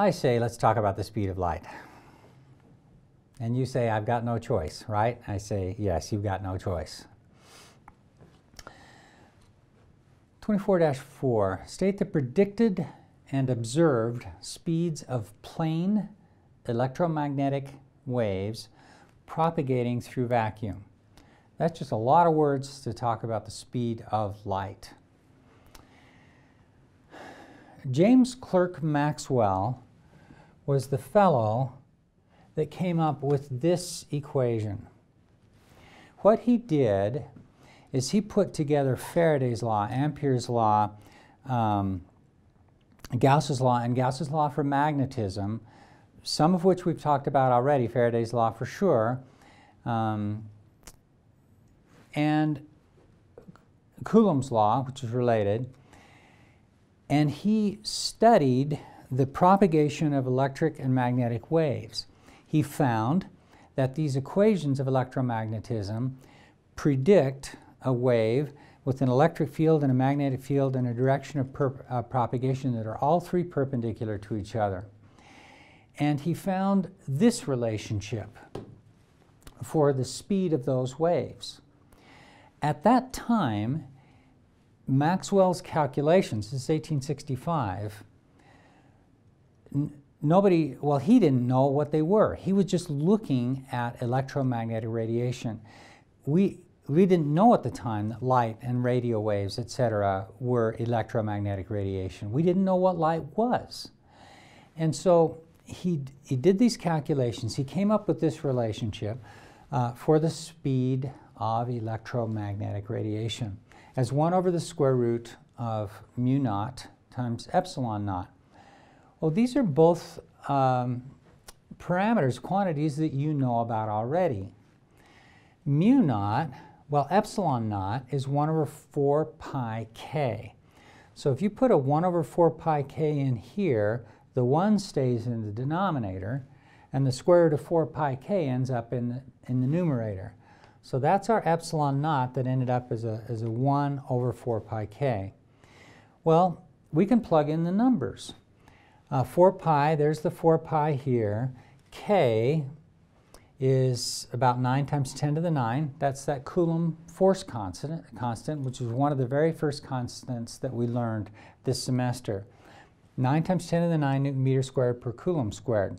I say, let's talk about the speed of light. And you say, I've got no choice, right? I say, yes, you've got no choice. 24-4, state the predicted and observed speeds of plane electromagnetic waves propagating through vacuum. That's just a lot of words to talk about the speed of light. James Clerk Maxwell was the fellow that came up with this equation. What he did is he put together Faraday's law, Ampere's law, um, Gauss's law, and Gauss's law for magnetism, some of which we've talked about already, Faraday's law for sure, um, and Coulomb's law, which is related, and he studied the propagation of electric and magnetic waves. He found that these equations of electromagnetism predict a wave with an electric field and a magnetic field and a direction of uh, propagation that are all three perpendicular to each other. And he found this relationship for the speed of those waves. At that time, Maxwell's calculations, this is 1865, nobody, well, he didn't know what they were. He was just looking at electromagnetic radiation. We, we didn't know at the time that light and radio waves, etc., were electromagnetic radiation. We didn't know what light was. And so he, he did these calculations. He came up with this relationship uh, for the speed of electromagnetic radiation as 1 over the square root of mu naught times epsilon naught. Well, these are both um, parameters, quantities that you know about already. Mu naught, well, epsilon naught is 1 over 4 pi k. So if you put a 1 over 4 pi k in here, the 1 stays in the denominator, and the square root of 4 pi k ends up in the, in the numerator. So that's our epsilon naught that ended up as a, as a 1 over 4 pi k. Well, we can plug in the numbers. Uh, 4 pi, there's the 4 pi here. k is about 9 times 10 to the 9. That's that Coulomb force constant, constant, which is one of the very first constants that we learned this semester. 9 times 10 to the 9 newton meter squared per Coulomb squared.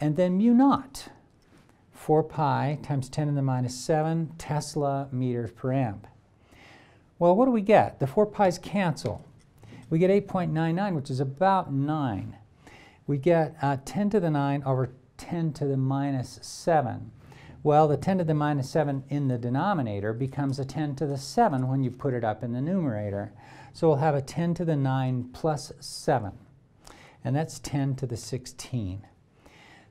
And then mu naught. 4 pi times 10 to the minus 7 Tesla meters per amp. Well, what do we get? The 4 pi's cancel. We get 8.99, which is about 9. We get uh, 10 to the 9 over 10 to the minus 7. Well, the 10 to the minus 7 in the denominator becomes a 10 to the 7 when you put it up in the numerator. So we'll have a 10 to the 9 plus 7, and that's 10 to the 16.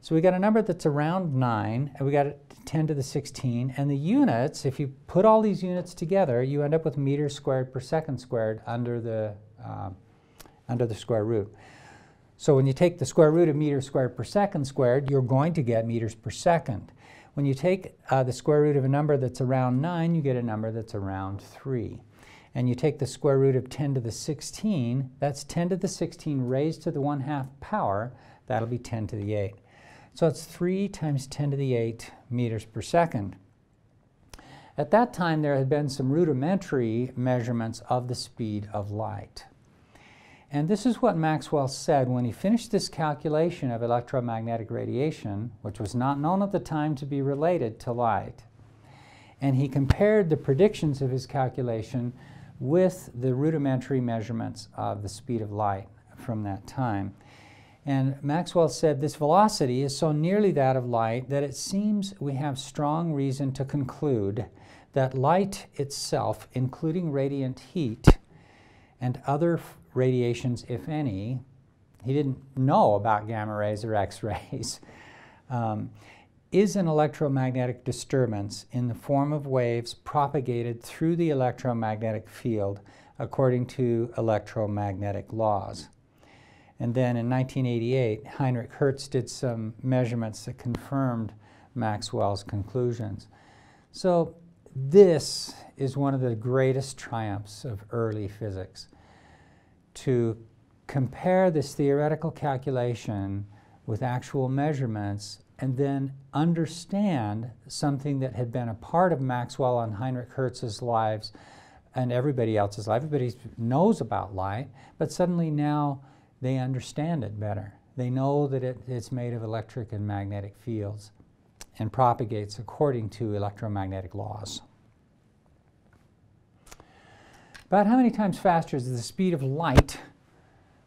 So we got a number that's around 9, and we got 10 to the 16. And the units, if you put all these units together, you end up with meters squared per second squared under the, uh, under the square root. So when you take the square root of meters squared per second squared, you're going to get meters per second. When you take uh, the square root of a number that's around 9, you get a number that's around 3. And you take the square root of 10 to the 16, that's 10 to the 16 raised to the 1 half power, that'll be 10 to the 8. So it's 3 times 10 to the 8 meters per second. At that time, there had been some rudimentary measurements of the speed of light. And this is what Maxwell said when he finished this calculation of electromagnetic radiation, which was not known at the time to be related to light. And he compared the predictions of his calculation with the rudimentary measurements of the speed of light from that time. And Maxwell said this velocity is so nearly that of light that it seems we have strong reason to conclude that light itself, including radiant heat and other radiations, if any, he didn't know about gamma rays or X rays, um, is an electromagnetic disturbance in the form of waves propagated through the electromagnetic field according to electromagnetic laws. And then in 1988, Heinrich Hertz did some measurements that confirmed Maxwell's conclusions. So this is one of the greatest triumphs of early physics, to compare this theoretical calculation with actual measurements and then understand something that had been a part of Maxwell and Heinrich Hertz's lives and everybody else's life. Everybody knows about light, but suddenly now they understand it better. They know that it, it's made of electric and magnetic fields and propagates according to electromagnetic laws. About how many times faster is the speed of light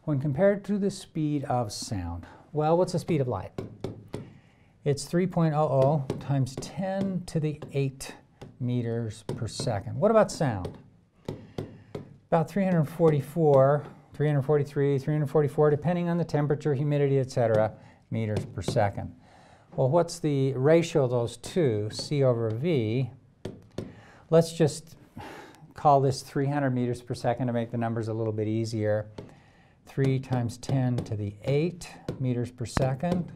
when compared to the speed of sound? Well, what's the speed of light? It's 3.00 times 10 to the 8 meters per second. What about sound? About 344, 343, 344, depending on the temperature, humidity, etc., meters per second. Well, what's the ratio of those two, c over v? Let's just call this 300 meters per second to make the numbers a little bit easier. 3 times 10 to the 8 meters per second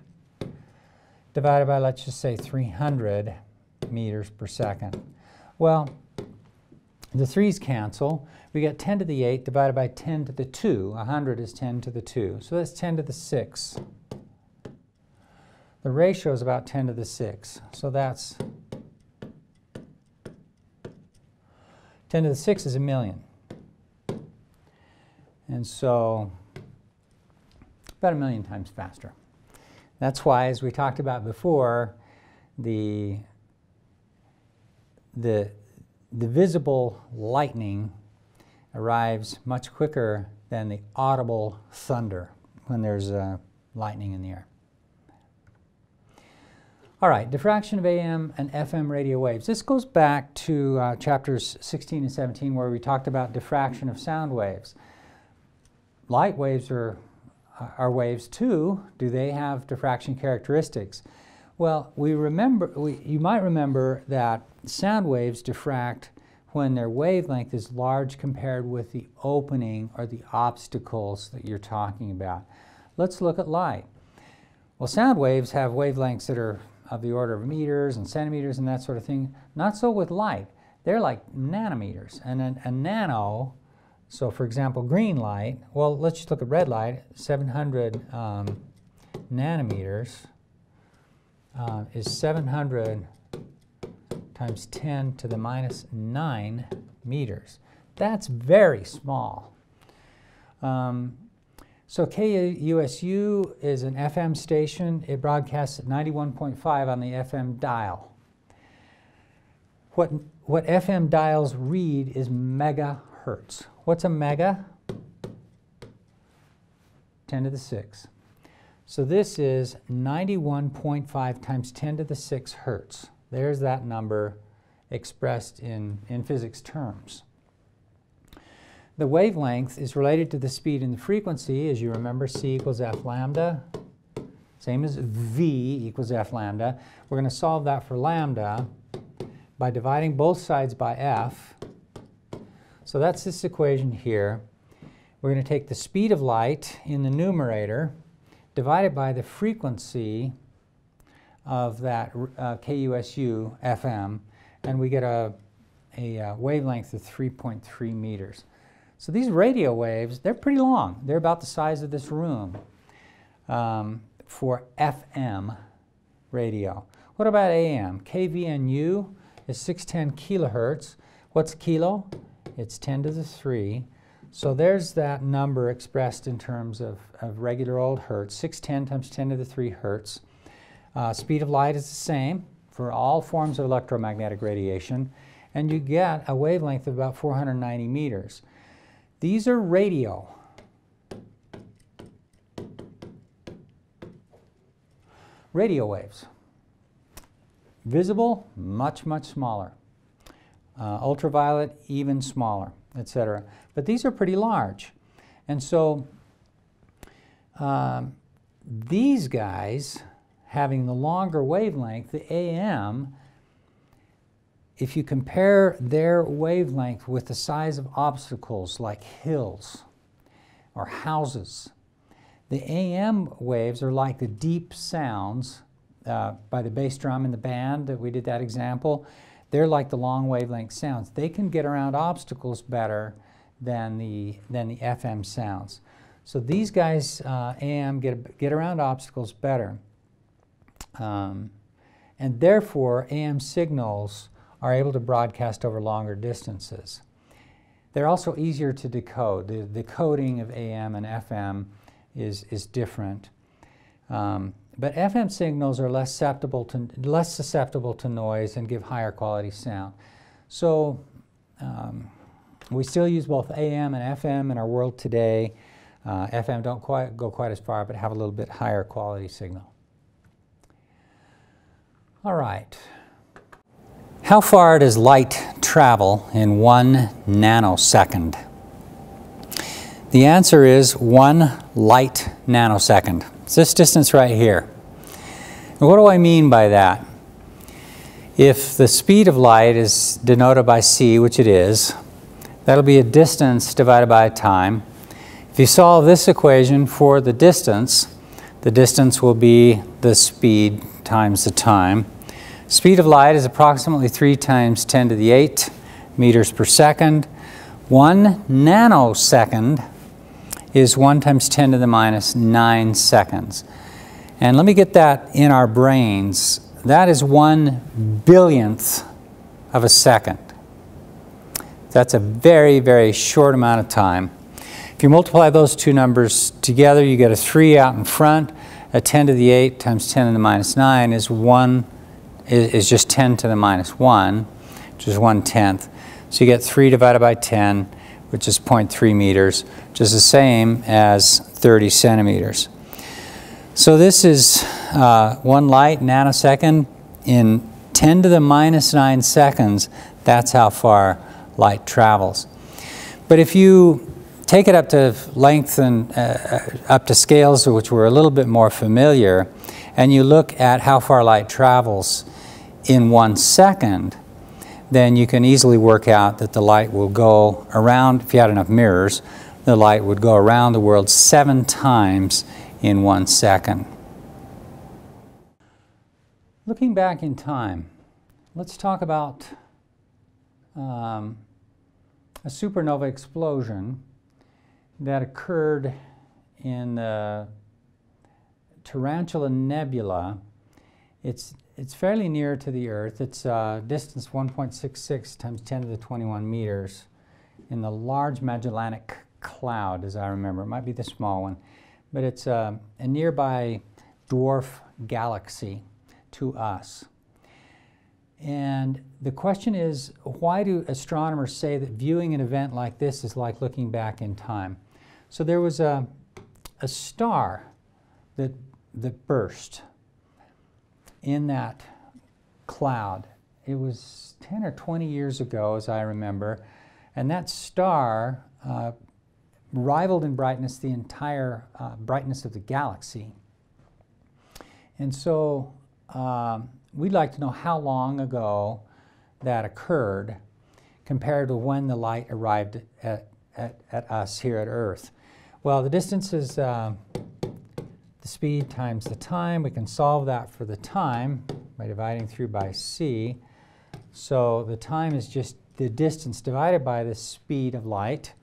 divided by, let's just say, 300 meters per second. Well, the 3's cancel. We get 10 to the 8 divided by 10 to the 2. 100 is 10 to the 2. So that's 10 to the 6. The ratio is about 10 to the 6. So that's 10 to the 6 is a million. And so about a million times faster. That's why, as we talked about before, the, the, the visible lightning arrives much quicker than the audible thunder when there's uh, lightning in the air. All right, diffraction of AM and FM radio waves. This goes back to uh, chapters 16 and 17 where we talked about diffraction of sound waves. Light waves are, are waves too. Do they have diffraction characteristics? Well, we remember, we, you might remember that sound waves diffract when their wavelength is large compared with the opening or the obstacles that you're talking about. Let's look at light. Well, sound waves have wavelengths that are of the order of meters and centimeters and that sort of thing. Not so with light. They're like nanometers. And a, a nano, so for example, green light, well, let's just look at red light, 700 um, nanometers uh, is 700 times 10 to the minus 9 meters. That's very small. Um, so KUSU is an FM station. It broadcasts at 91.5 on the FM dial. What, what FM dials read is megahertz. What's a mega? 10 to the 6. So this is 91.5 times 10 to the 6 hertz. There's that number expressed in, in physics terms. The wavelength is related to the speed and the frequency. As you remember, c equals f lambda. Same as v equals f lambda. We're going to solve that for lambda by dividing both sides by f. So that's this equation here. We're going to take the speed of light in the numerator, divide it by the frequency of that uh, KUSU FM, and we get a, a uh, wavelength of 3.3 meters. So these radio waves, they're pretty long. They're about the size of this room um, for FM radio. What about AM? KVNU is 610 kilohertz. What's kilo? It's 10 to the 3. So there's that number expressed in terms of, of regular old hertz, 610 times 10 to the 3 hertz. Uh, speed of light is the same for all forms of electromagnetic radiation, and you get a wavelength of about 490 meters. These are radio. Radio waves. Visible, much, much smaller. Uh, ultraviolet, even smaller, etc. But these are pretty large. And so um, these guys, having the longer wavelength, the AM, if you compare their wavelength with the size of obstacles like hills or houses, the AM waves are like the deep sounds uh, by the bass drum in the band that we did that example. They're like the long wavelength sounds. They can get around obstacles better than the, than the FM sounds. So these guys, uh, AM, get, get around obstacles better. Um, and therefore, AM signals are able to broadcast over longer distances. They're also easier to decode. The, the coding of AM and FM is, is different. Um, but FM signals are less susceptible, to, less susceptible to noise and give higher quality sound. So um, we still use both AM and FM in our world today. Uh, FM don't quite go quite as far, but have a little bit higher quality signal. All right. How far does light travel in one nanosecond? The answer is one light nanosecond. It's this distance right here. What do I mean by that? If the speed of light is denoted by c, which it is, that'll be a distance divided by a time. If you solve this equation for the distance, the distance will be the speed times the time. Speed of light is approximately 3 times 10 to the 8 meters per second. 1 nanosecond is 1 times 10 to the minus 9 seconds. And let me get that in our brains. That is 1 billionth of a second. That's a very, very short amount of time. If you multiply those two numbers together, you get a 3 out in front. A 10 to the 8 times 10 to the minus 9 is 1 is, just 10 to the minus 1, which is 1 tenth. So you get 3 divided by 10, which is 0.3 meters, which is the same as 30 centimeters. So this is uh, one light nanosecond in 10 to the minus 9 seconds. That's how far light travels. But if you take it up to length and uh, up to scales which we're a little bit more familiar, and you look at how far light travels in one second, then you can easily work out that the light will go around, if you had enough mirrors, the light would go around the world seven times in one second. Looking back in time, let's talk about um, a supernova explosion that occurred in the Tarantula Nebula. It's, it's fairly near to the Earth. It's uh, distance 1.66 times 10 to the 21 meters in the Large Magellanic Cloud, as I remember. It might be the small one. But it's uh, a nearby dwarf galaxy to us. And the question is, why do astronomers say that viewing an event like this is like looking back in time? So there was a, a star that, that burst in that cloud. It was 10 or 20 years ago, as I remember, and that star uh, rivaled in brightness the entire uh, brightness of the galaxy. And so um, we'd like to know how long ago that occurred compared to when the light arrived at, at, at us here at Earth. Well, the distance is uh, the speed times the time. We can solve that for the time by dividing through by c. So the time is just the distance divided by the speed of light.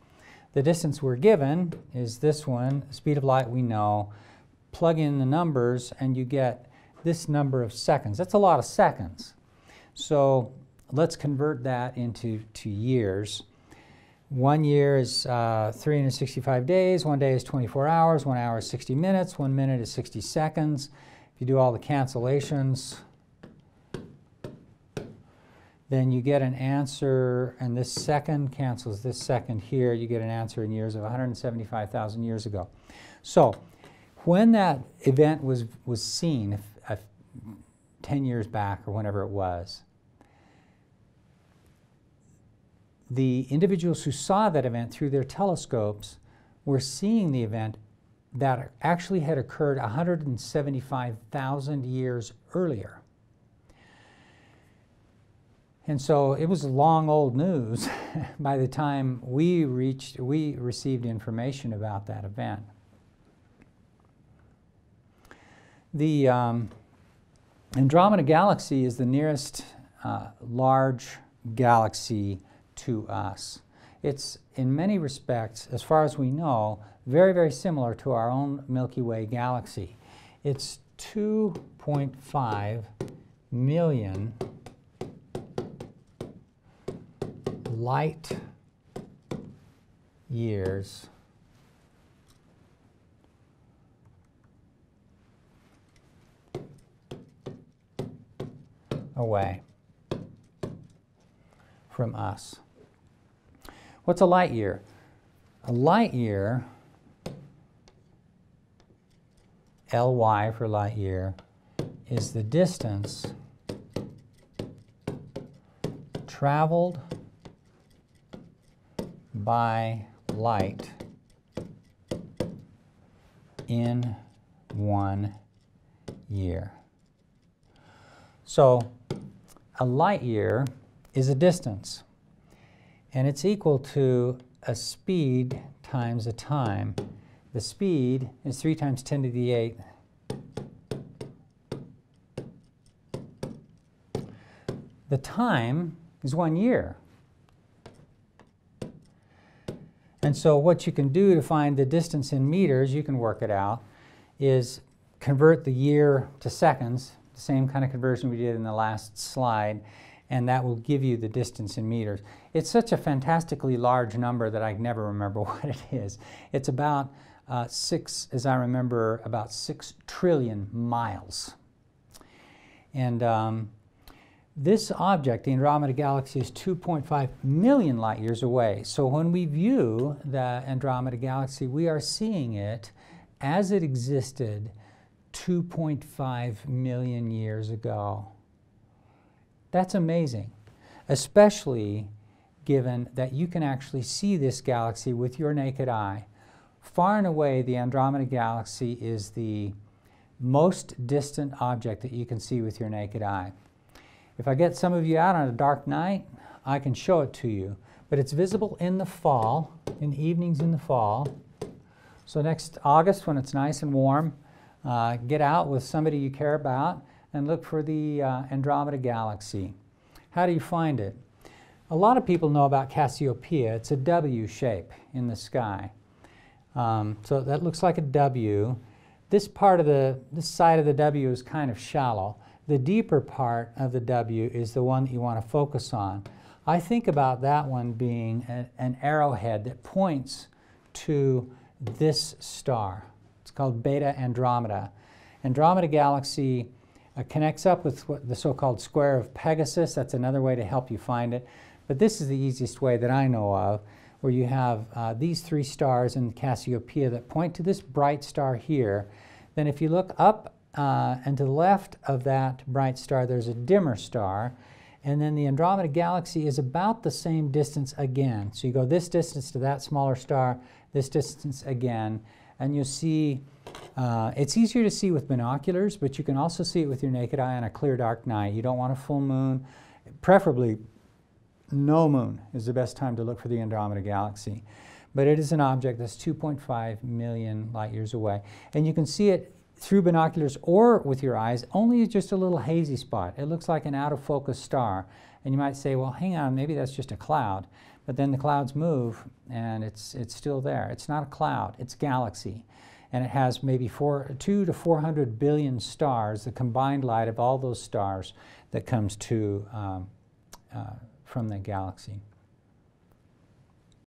The distance we're given is this one, speed of light we know. Plug in the numbers and you get this number of seconds. That's a lot of seconds. So let's convert that into to years. One year is uh, 365 days, one day is 24 hours, one hour is 60 minutes, one minute is 60 seconds. If you do all the cancellations, then you get an answer, and this second cancels this second here, you get an answer in years of 175,000 years ago. So when that event was, was seen, if, if 10 years back or whenever it was, the individuals who saw that event through their telescopes were seeing the event that actually had occurred 175,000 years earlier. And so it was long old news by the time we reached, we received information about that event. The um, Andromeda Galaxy is the nearest uh, large galaxy to us. it's in many respects, as far as we know, very, very similar to our own Milky Way galaxy. It's 2.5 million light years away from us. What's a light year? A light year, Ly for light year, is the distance traveled by light in one year. So a light year is a distance, and it's equal to a speed times a time. The speed is 3 times 10 to the 8 The time is one year. And so what you can do to find the distance in meters, you can work it out, is convert the year to seconds, the same kind of conversion we did in the last slide, and that will give you the distance in meters. It's such a fantastically large number that I never remember what it is. It's about uh, six, as I remember, about six trillion miles. And um, this object, the Andromeda Galaxy, is 2.5 million light years away. So when we view the Andromeda Galaxy, we are seeing it as it existed 2.5 million years ago. That's amazing, especially given that you can actually see this galaxy with your naked eye. Far and away, the Andromeda Galaxy is the most distant object that you can see with your naked eye. If I get some of you out on a dark night, I can show it to you. But it's visible in the fall, in the evenings in the fall. So next August, when it's nice and warm, uh, get out with somebody you care about and look for the uh, Andromeda Galaxy. How do you find it? A lot of people know about Cassiopeia. It's a W shape in the sky. Um, so that looks like a W. This part of the, this side of the W is kind of shallow. The deeper part of the W is the one that you want to focus on. I think about that one being a, an arrowhead that points to this star. It's called Beta Andromeda. Andromeda Galaxy uh, connects up with the so-called square of Pegasus. That's another way to help you find it. But this is the easiest way that I know of, where you have uh, these three stars in Cassiopeia that point to this bright star here. Then if you look up uh, and to the left of that bright star, there's a dimmer star. And then the Andromeda Galaxy is about the same distance again. So you go this distance to that smaller star, this distance again, and you see uh, it's easier to see with binoculars, but you can also see it with your naked eye on a clear, dark night. You don't want a full moon. Preferably, no moon is the best time to look for the Andromeda Galaxy. But it is an object that's 2.5 million light years away. And you can see it through binoculars or with your eyes, only just a little hazy spot. It looks like an out of focus star. And you might say, well, hang on, maybe that's just a cloud. But then the clouds move and it's, it's still there. It's not a cloud, it's galaxy. And it has maybe four, two to 400 billion stars, the combined light of all those stars that comes to um, uh, from the galaxy.